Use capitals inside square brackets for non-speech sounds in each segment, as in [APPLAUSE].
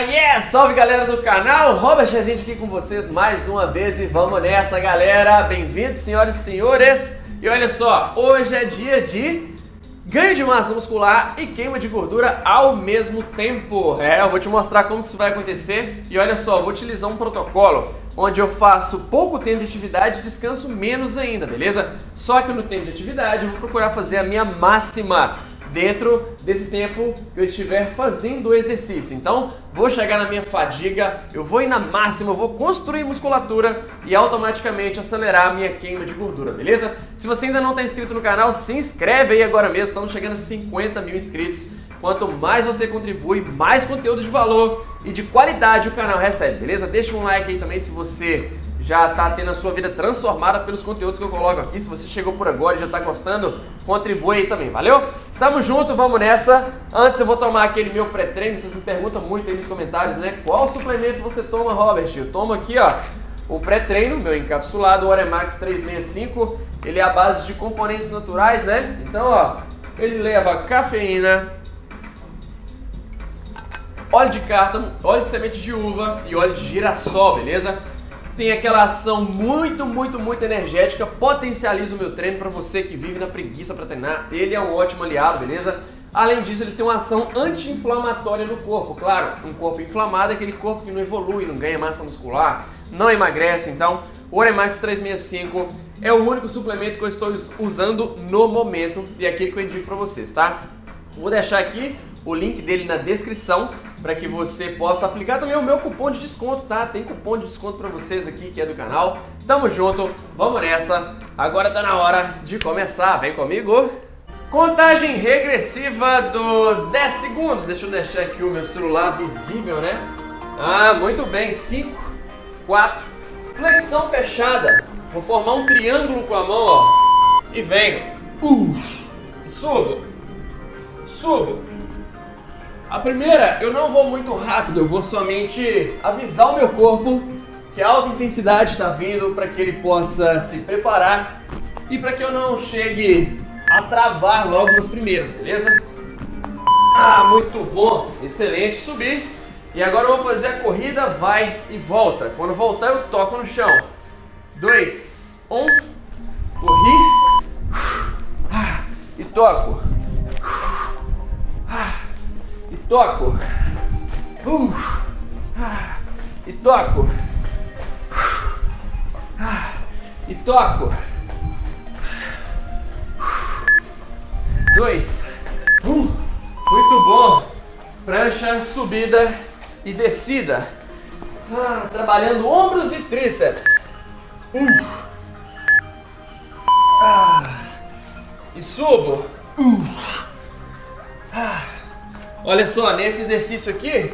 Ah, yes! Salve galera do canal, Robert Rezende aqui com vocês mais uma vez e vamos nessa galera! Bem-vindos senhoras e senhores! E olha só, hoje é dia de ganho de massa muscular e queima de gordura ao mesmo tempo. É, eu vou te mostrar como que isso vai acontecer e olha só, vou utilizar um protocolo onde eu faço pouco tempo de atividade e descanso menos ainda, beleza? Só que no tempo de atividade eu vou procurar fazer a minha máxima dentro desse tempo que eu estiver fazendo o exercício. Então, vou chegar na minha fadiga, eu vou ir na máxima, eu vou construir musculatura e automaticamente acelerar a minha queima de gordura, beleza? Se você ainda não está inscrito no canal, se inscreve aí agora mesmo, estamos chegando a 50 mil inscritos. Quanto mais você contribui, mais conteúdo de valor e de qualidade o canal recebe, beleza? Deixa um like aí também se você já está tendo a sua vida transformada pelos conteúdos que eu coloco aqui. Se você chegou por agora e já está gostando, contribui aí também, valeu? Tamo junto, vamos nessa. Antes eu vou tomar aquele meu pré-treino, vocês me perguntam muito aí nos comentários, né? Qual suplemento você toma, Robert? Eu tomo aqui, ó, o pré-treino, meu encapsulado, o Oremax 365. Ele é a base de componentes naturais, né? Então, ó, ele leva cafeína, óleo de cártamo, óleo de semente de uva e óleo de girassol, beleza? Tem aquela ação muito, muito, muito energética, potencializa o meu treino para você que vive na preguiça para treinar. Ele é um ótimo aliado, beleza? Além disso, ele tem uma ação anti-inflamatória no corpo. Claro, um corpo inflamado é aquele corpo que não evolui, não ganha massa muscular, não emagrece. Então, o Oremax 365 é o único suplemento que eu estou usando no momento e é aquele que eu indico para vocês, tá? Vou deixar aqui o link dele na descrição para que você possa aplicar também o meu cupom de desconto, tá? Tem cupom de desconto para vocês aqui que é do canal. Tamo junto, vamos nessa. Agora tá na hora de começar, vem comigo. Contagem regressiva dos 10 segundos. Deixa eu deixar aqui o meu celular visível, né? Ah, muito bem. 5, 4, flexão fechada. Vou formar um triângulo com a mão, ó. E venho. Subo. Subo. A primeira, eu não vou muito rápido, eu vou somente avisar o meu corpo que a alta intensidade está vindo para que ele possa se preparar e para que eu não chegue a travar logo nos primeiros, beleza? Ah, muito bom, excelente, subir. E agora eu vou fazer a corrida vai e volta. Quando voltar eu toco no chão. Dois, um, corri ah, e toco toco. Uh, e toco. E toco. Dois. Um. Muito bom. Prancha, subida e descida. Ah, trabalhando ombros e tríceps. Um. Ah, e subo. Uh. Olha só, nesse exercício aqui,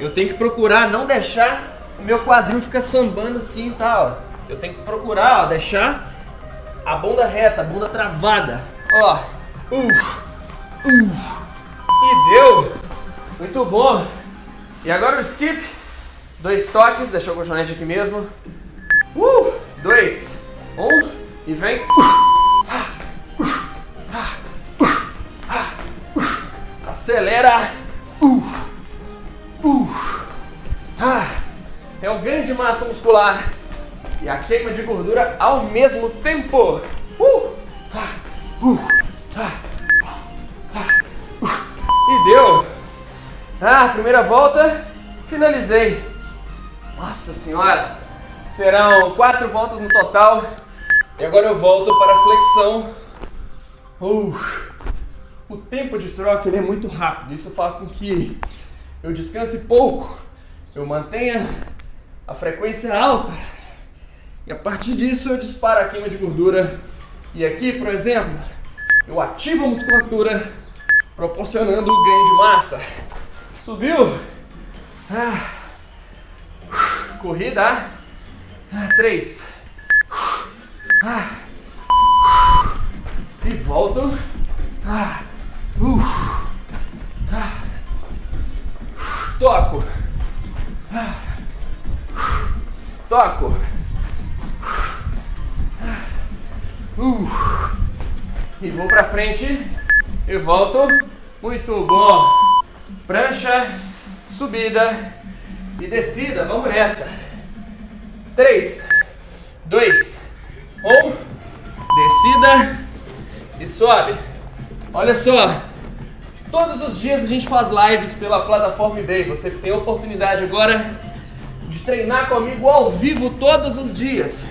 eu tenho que procurar não deixar o meu quadril ficar sambando assim e tal. Eu tenho que procurar, ó, deixar a bunda reta, a bunda travada. Ó, uh, uh. E deu. Muito bom. E agora o skip. Dois toques, deixa o colchonete aqui mesmo. Uh, dois, um, e vem. Uh. Acelera. Uh, uh, ah, é o ganho de massa muscular e a queima de gordura ao mesmo tempo. Uh, ah, uh, ah, e deu. Ah, primeira volta, finalizei. Nossa senhora, serão quatro voltas no total. E agora eu volto para a flexão. Uh o tempo de troca ele é muito rápido. Isso faz com que eu descanse pouco, eu mantenha a frequência alta e a partir disso eu disparo a queima de gordura. E aqui, por exemplo, eu ativo a musculatura, proporcionando o ganho de massa. Subiu. Ah. Corrida. Ah, três. Ah. E volto. Ah. Uh. Toco. Toco. Uh. E vou pra frente. E volto. Muito bom. Prancha, subida e descida. Vamos nessa. 3, 2, 1. Descida e sobe. Olha só. Todos os dias a gente faz lives pela plataforma eBay. Você tem a oportunidade agora de treinar comigo ao vivo todos os dias.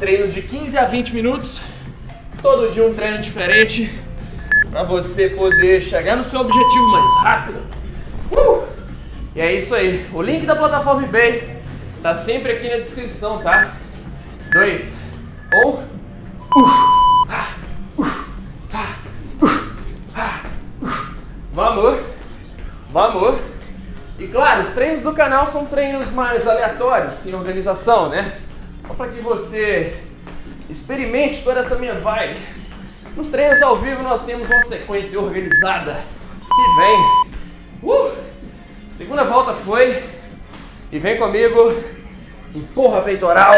Treinos de 15 a 20 minutos. Todo dia um treino diferente para você poder chegar no seu objetivo mais rápido. Uh! E é isso aí. O link da plataforma eBay tá sempre aqui na descrição, tá? Dois, um. Uh! Vamos, vamos. E claro, os treinos do canal são treinos mais aleatórios, sem organização, né? Só para que você experimente toda essa minha vibe. Nos treinos ao vivo nós temos uma sequência organizada. E vem. Uh! Segunda volta foi. E vem comigo. Empurra peitoral.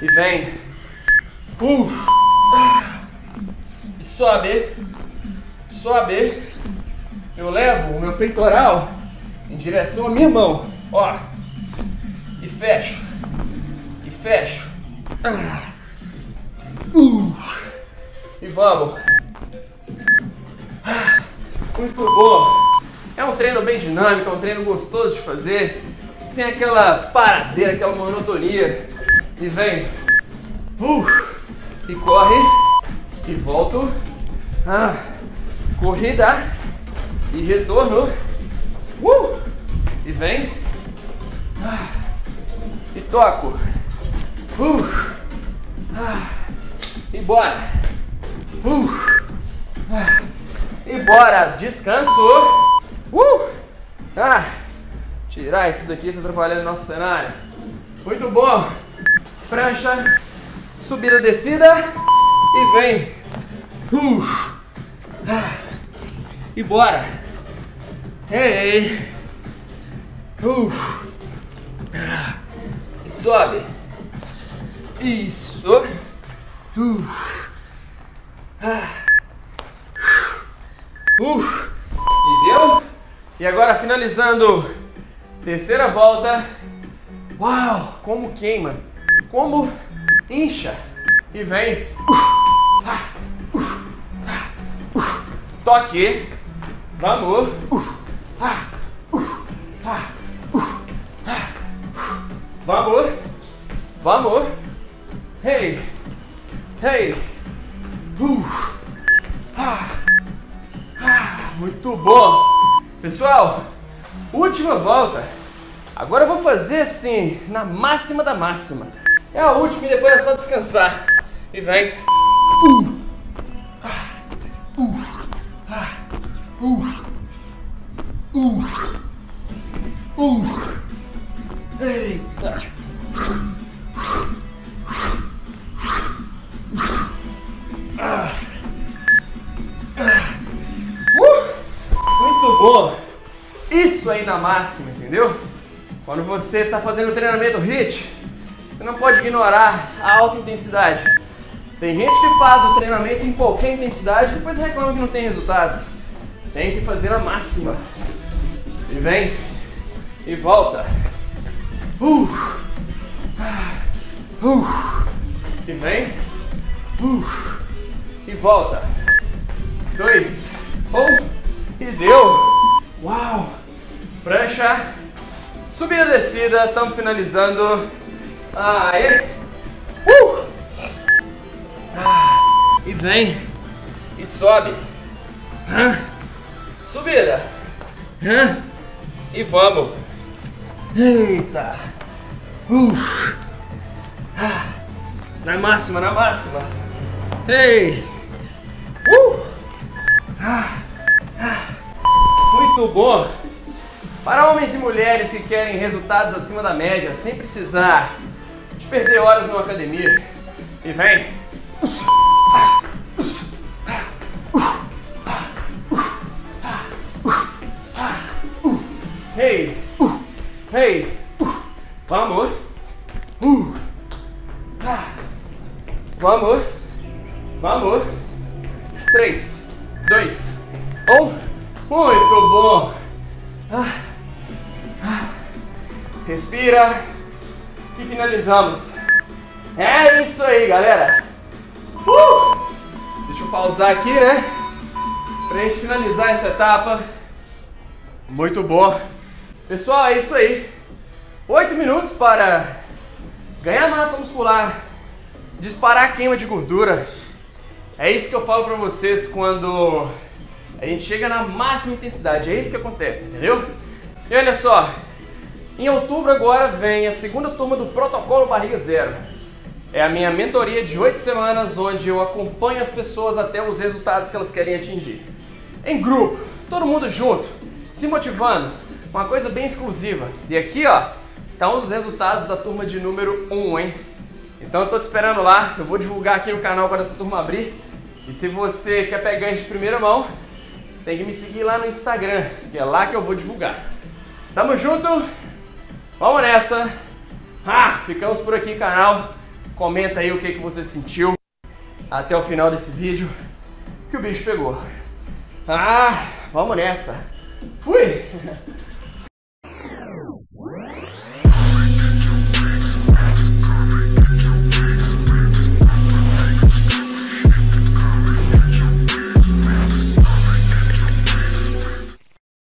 E vem. Uh! E sobe. Sobe eu levo o meu peitoral em direção à minha mão, ó, e fecho, e fecho, uh, e vamos. Muito bom. É um treino bem dinâmico, é um treino gostoso de fazer, sem aquela paradeira, aquela monotonia. E vem, uh, e corre, e volto. Ah, corrida e retorno. Uh! E vem. Ah. E toco. Uh! Ah. E bora. Uh! Ah. E bora. Descanso. Uh! Ah. Tirar isso daqui tá atrapalhando nosso cenário. Muito bom. Prancha. Subida, descida. E vem. Uh! Ah. E bora. Ei! Uh. E sobe. Isso. Uh. Ah. Uh. E deu? E agora finalizando. Terceira volta. Uau! Como queima. Como incha. E vem. Uh. Ah. Uh. Toque. Vamos. Vamos. Vamos. Hey. Hey. Uh. Ah. Ah. Muito bom. Pessoal, última volta. Agora eu vou fazer assim, na máxima da máxima. É a última e depois é só descansar. E vem. Uh. Uh. Uh. Uh. Eita. Ah. Uh. Muito bom. Isso aí na máxima, entendeu? Quando você está fazendo treinamento HIT, você não pode ignorar a alta intensidade. Tem gente que faz o treinamento em qualquer intensidade e depois reclama que não tem resultados. Tem que fazer a máxima. E vem. E volta. Uh. Uh. E vem. Uh. E volta. Dois. Um. E deu. Uau. Prancha. Subida, descida. Estamos finalizando. Aê. Uh. Ah. E vem. E sobe. Subida. Hã? E vamos. Eita. Uh. Ah. Na máxima, na máxima. Ei. Uh. Ah. Ah. Muito bom. Para homens e mulheres que querem resultados acima da média, sem precisar de perder horas numa academia. E vem. Hey! Uh, hey! Uh, vamos! Uh, ah, vamos! Vamos! Três, dois, um. Muito bom! Ah, Respira. E finalizamos. É isso aí, galera. Uh! Deixa eu pausar aqui, né? Pra gente finalizar essa etapa. Muito bom. Pessoal, é isso aí. Oito minutos para ganhar massa muscular, disparar a queima de gordura. É isso que eu falo pra vocês quando a gente chega na máxima intensidade. É isso que acontece, entendeu? E olha só, em outubro agora vem a segunda turma do Protocolo Barriga Zero. É a minha mentoria de oito semanas, onde eu acompanho as pessoas até os resultados que elas querem atingir. Em grupo, todo mundo junto, se motivando, uma coisa bem exclusiva. E aqui, ó, tá um dos resultados da turma de número 1, um, hein? Então eu tô te esperando lá, eu vou divulgar aqui no canal quando essa turma abrir. E se você quer pegar isso de primeira mão, tem que me seguir lá no Instagram, que é lá que eu vou divulgar. Tamo junto, vamos nessa. Ah, ficamos por aqui, canal. Comenta aí o que, que você sentiu até o final desse vídeo que o bicho pegou. Ah, vamos nessa. Fui! [LAUGHS]